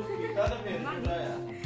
Kita cada vez.